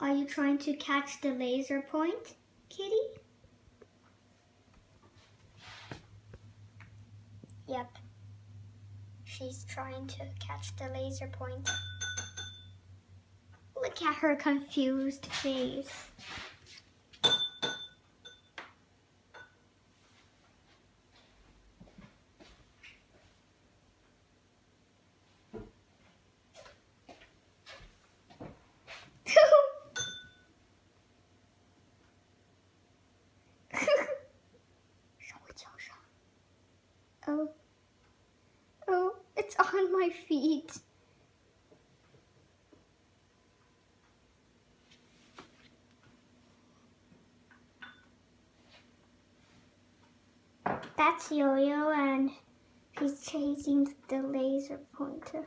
Are you trying to catch the laser point, Kitty? Yep. She's trying to catch the laser point. Look at her confused face. It's on my feet. That's Yo-Yo and he's chasing the laser pointer.